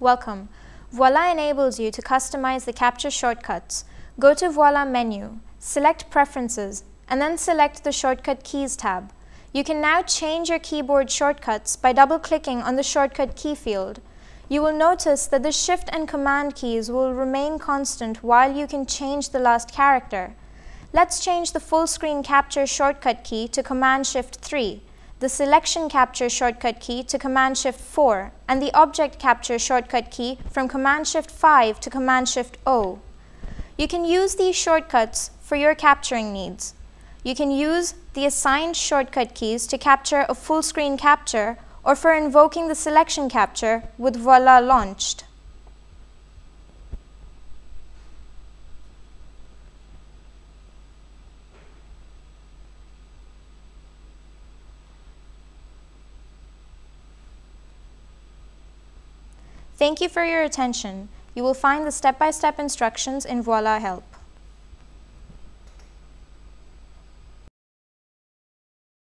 Welcome. Voila enables you to customize the capture shortcuts. Go to Voila menu, select Preferences, and then select the Shortcut Keys tab. You can now change your keyboard shortcuts by double-clicking on the Shortcut Key field. You will notice that the Shift and Command keys will remain constant while you can change the last character. Let's change the full screen capture shortcut key to Command Shift 3, the selection capture shortcut key to Command Shift 4, and the object capture shortcut key from Command Shift 5 to Command Shift O. You can use these shortcuts for your capturing needs. You can use the assigned shortcut keys to capture a full screen capture or for invoking the selection capture with Voila launched. Thank you for your attention. You will find the step-by-step -step instructions in Voila Help.